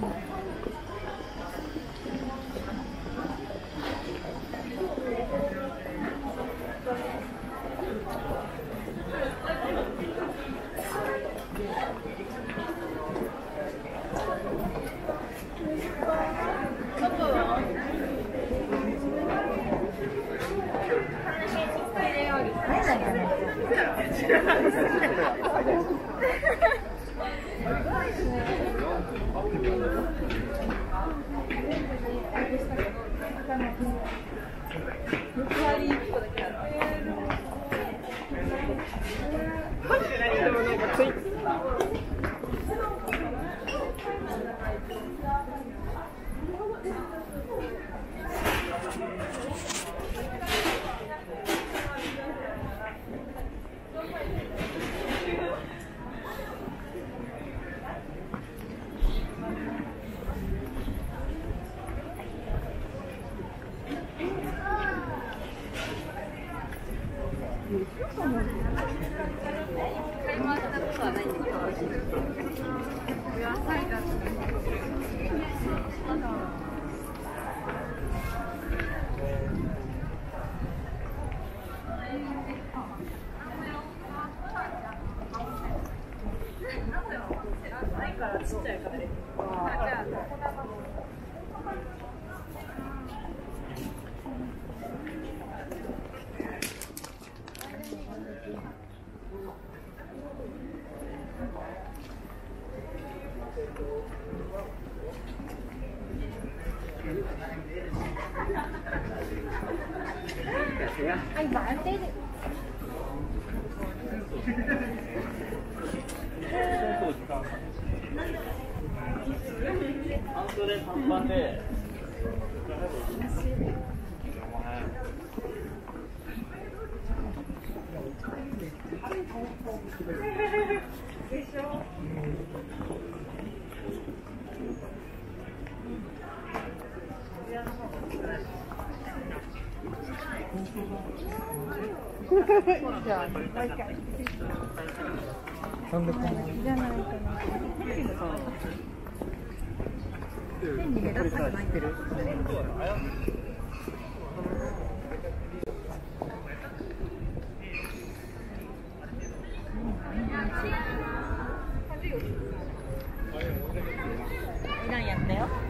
possible. 半じゃあ、もう一回。なん。でこん。なじゃないかな。いってる。いらん。やったよ。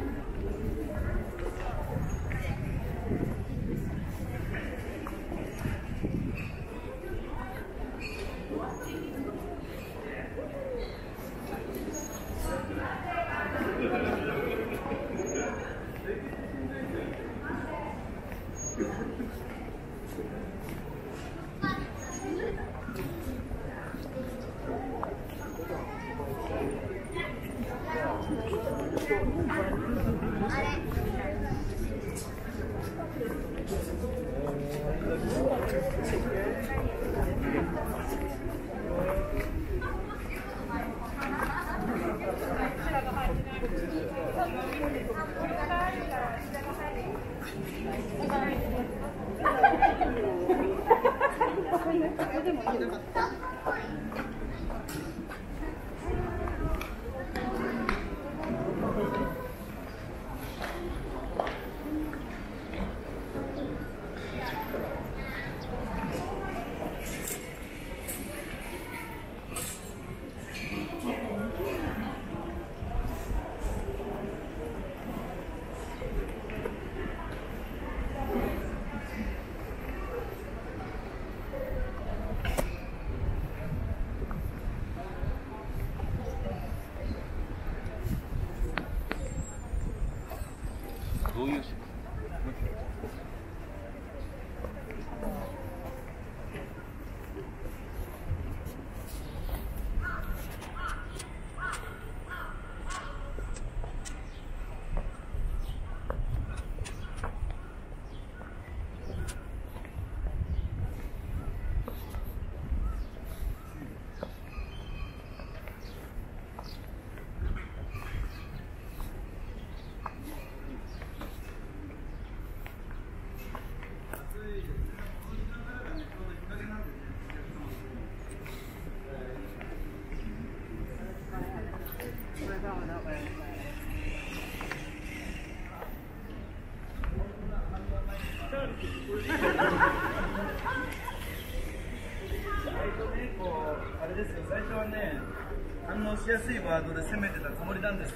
しやすいワードで攻めてたつもりなんです。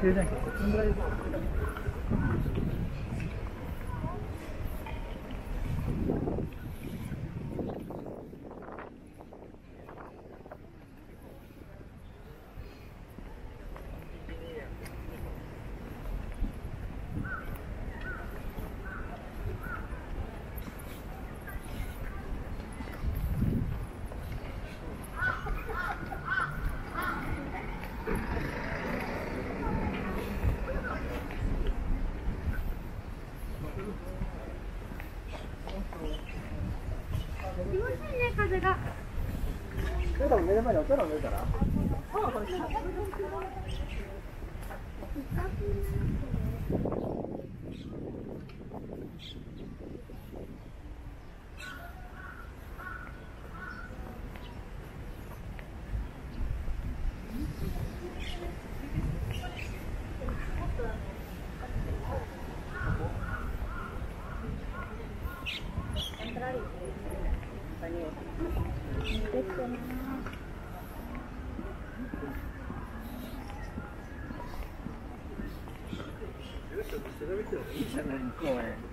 けるじゃんけ。こっちそれとも目の前にお茶飲めるから。いいじゃないの、公園。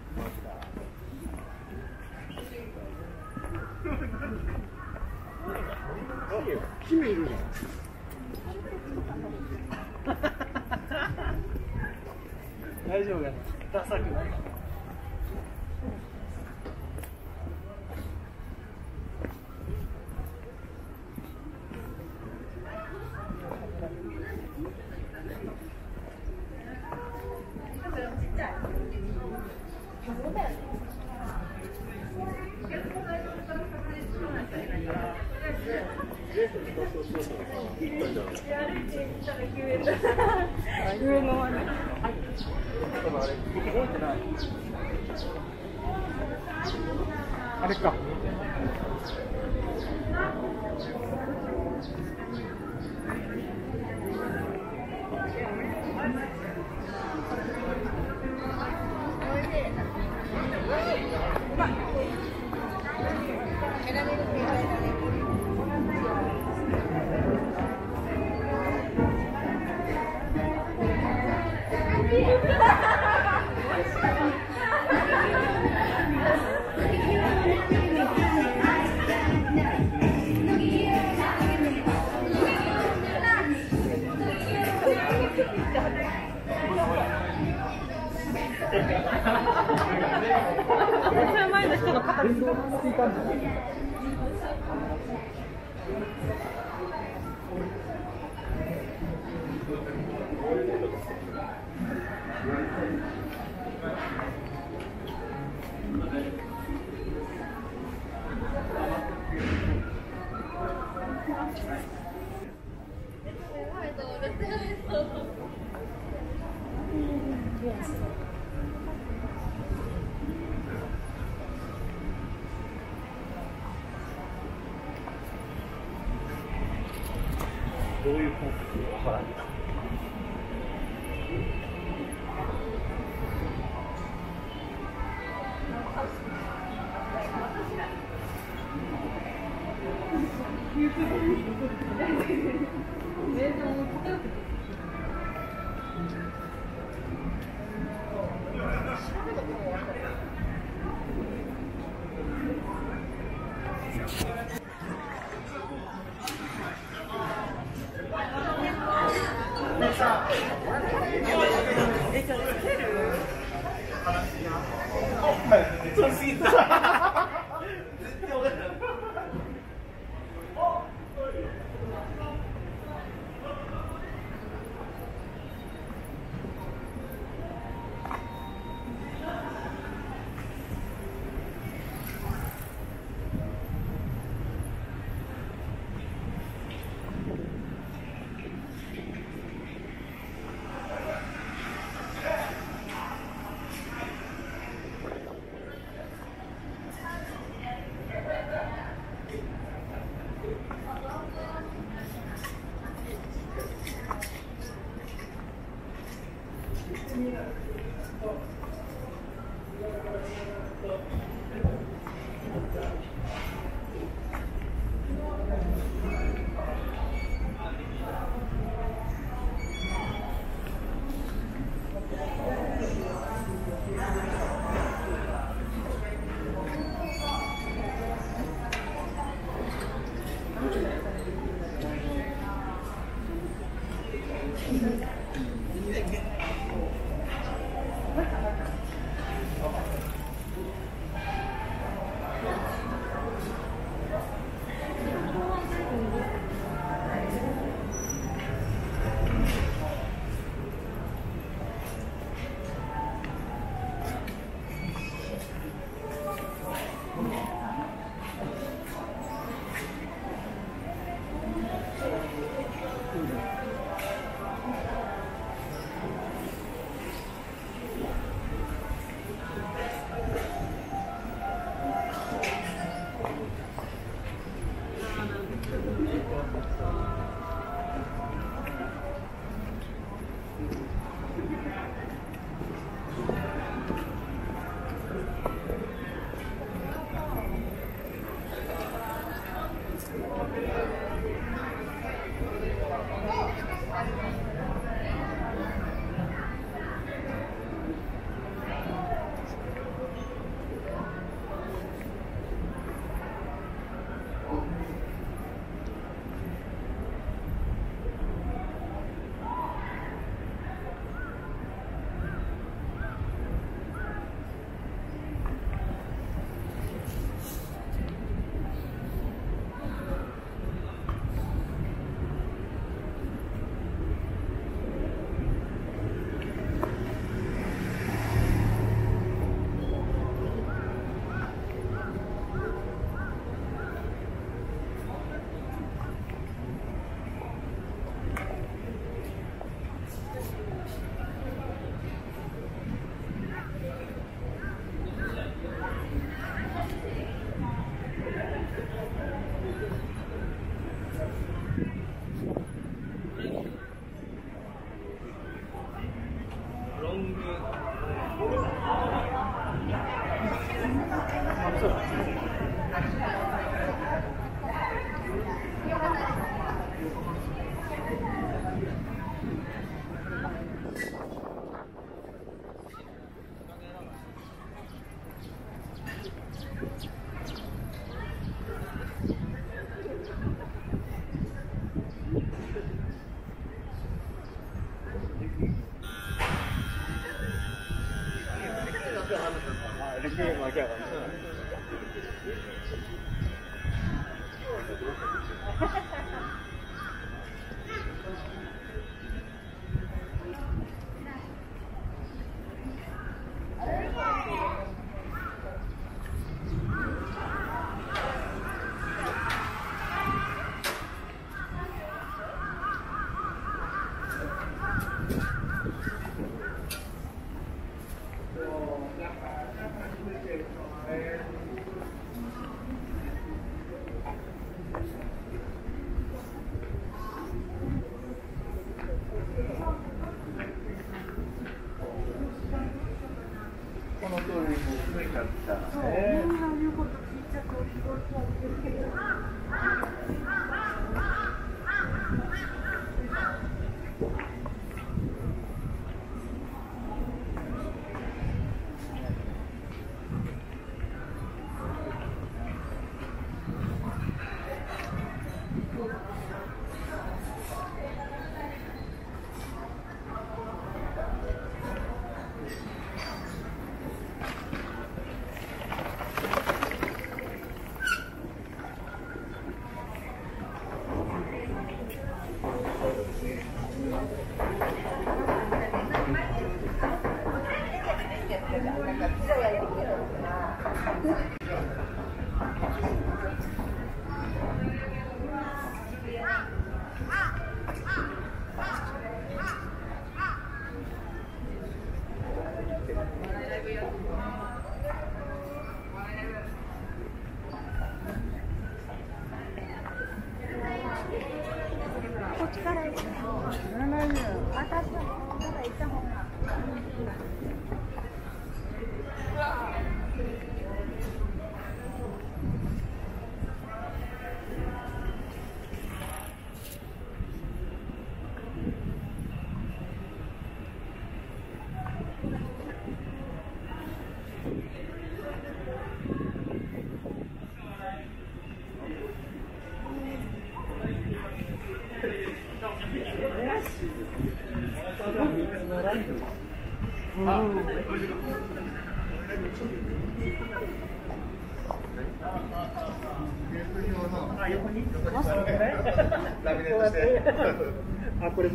目の前の人の肩に。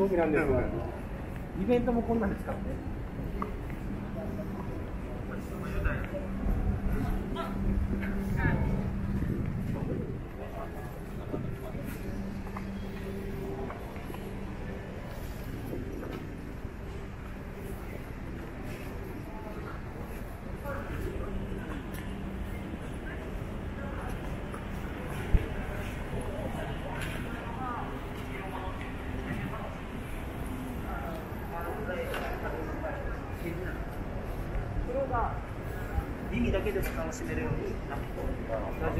僕なんですが。イベントもこんなんですからね。耳だけでも楽しめるようになってます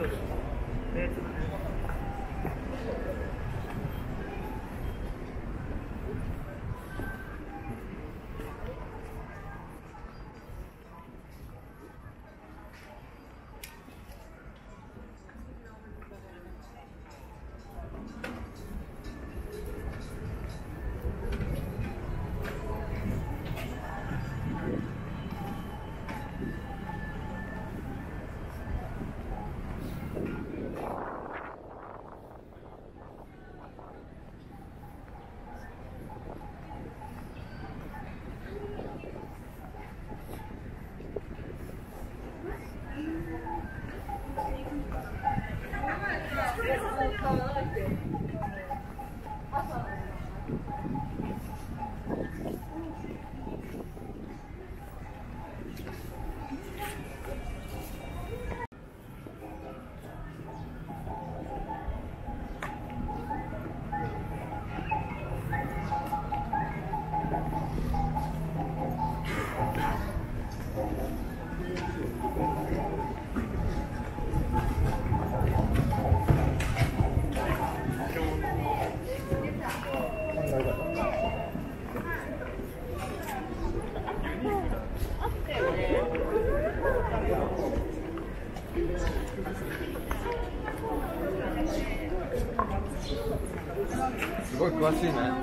すごい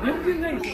Sonhoso.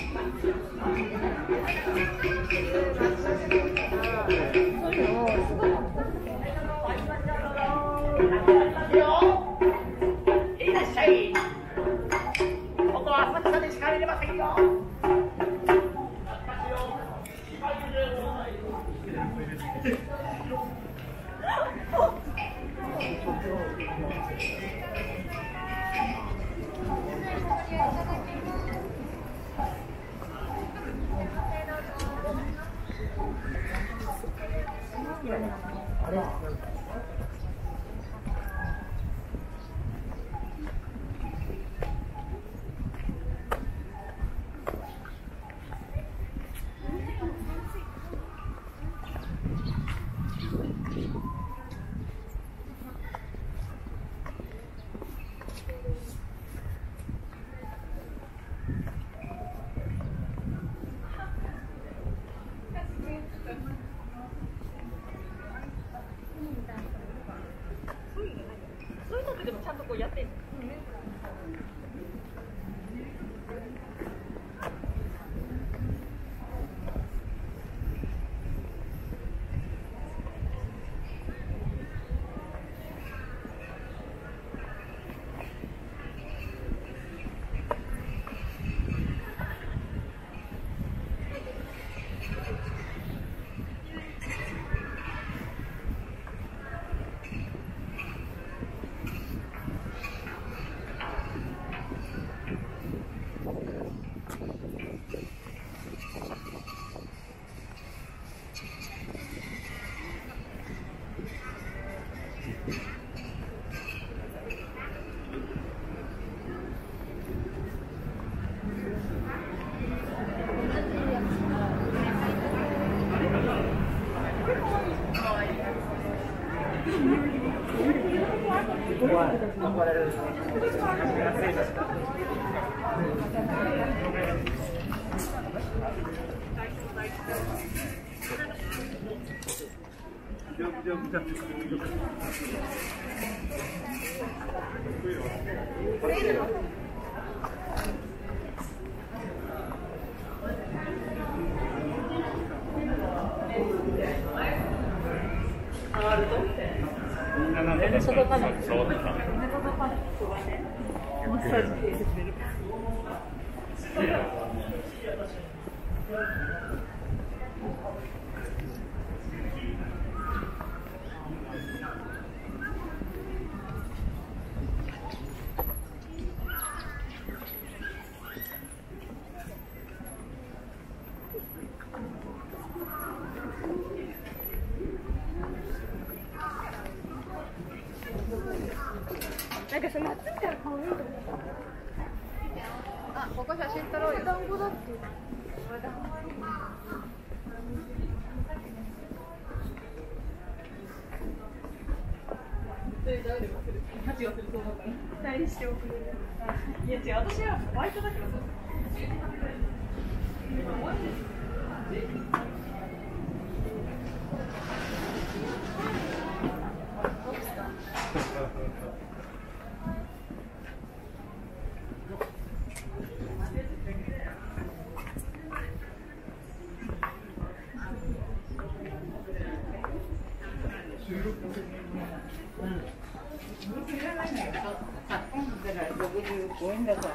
そこかな。マッサージし。Все углы. ご縁だから。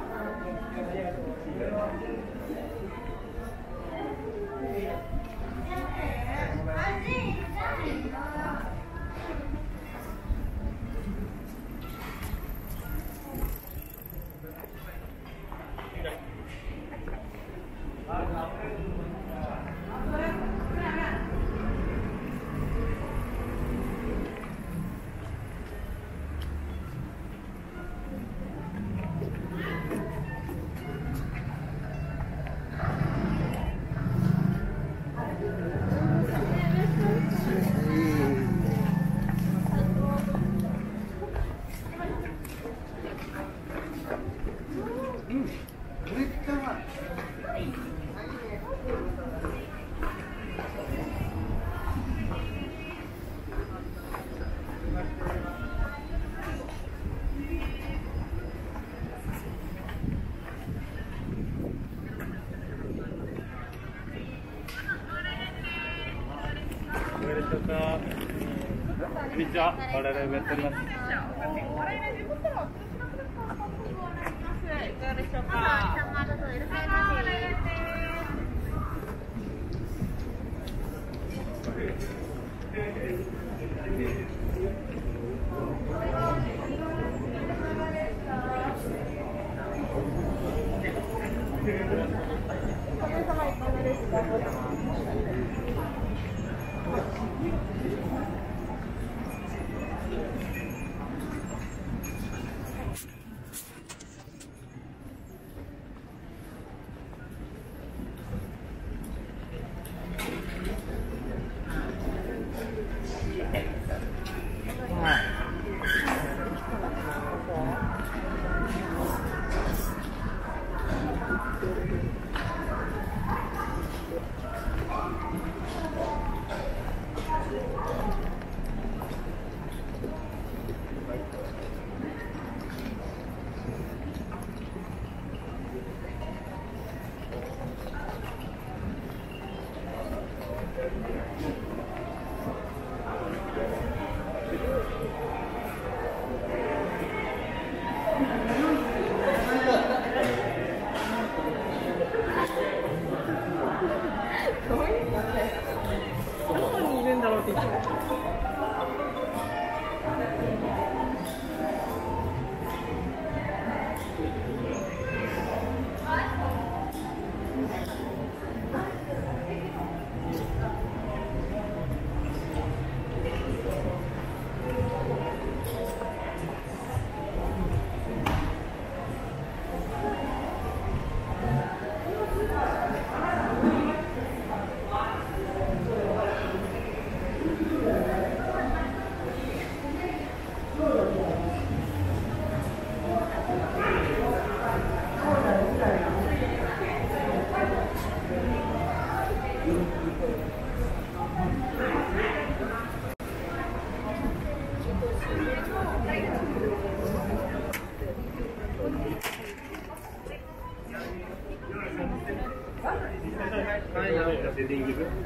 こんにちは。我々もやっております。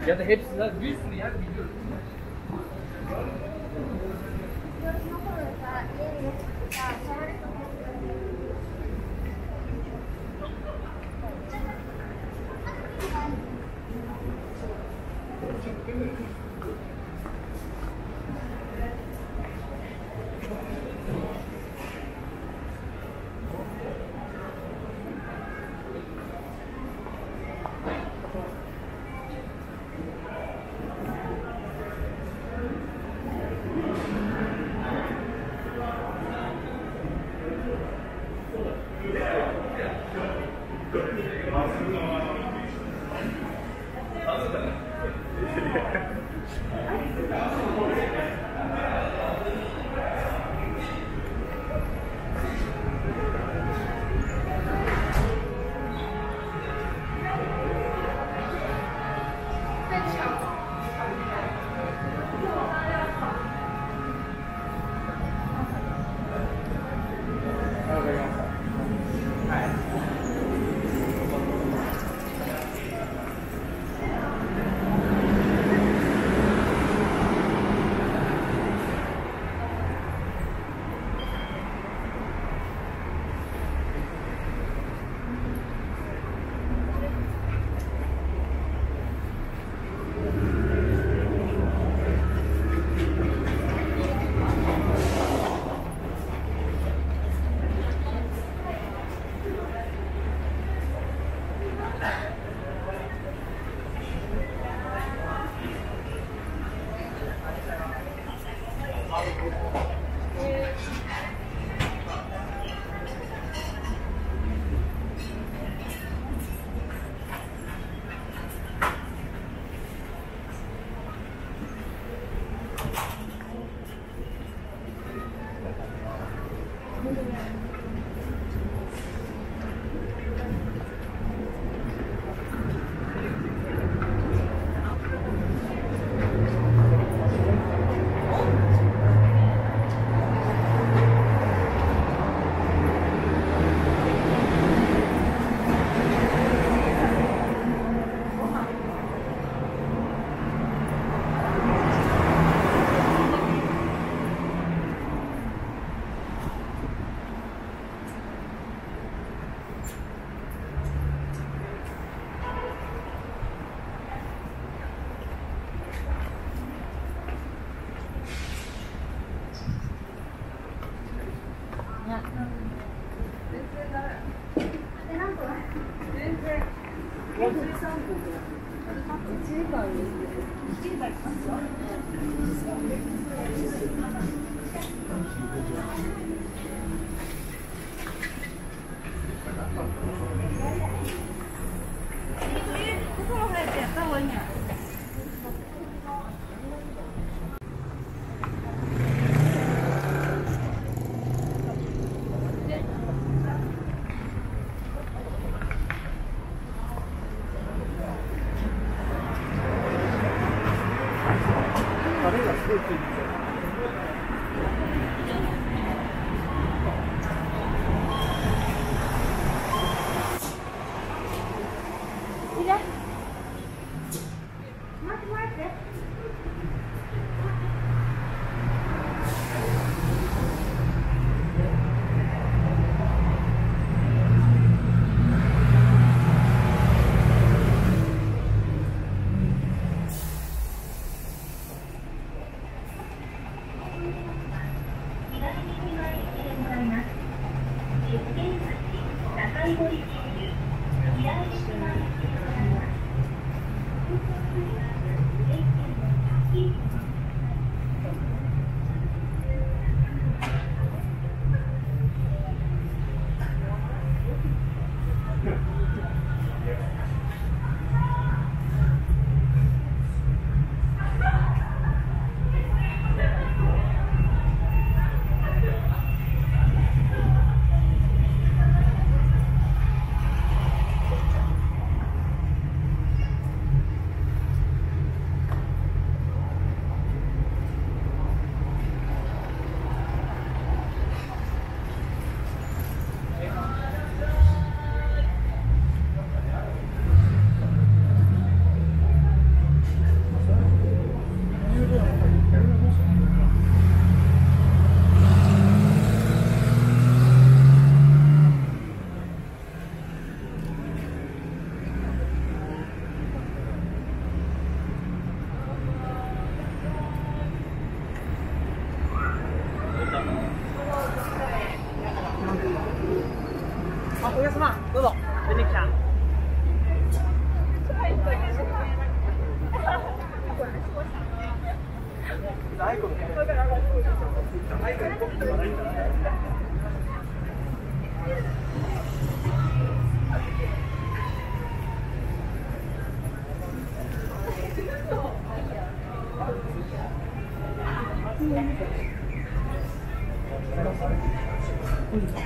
Yeah, the hips. たくさんあるんで。鼻を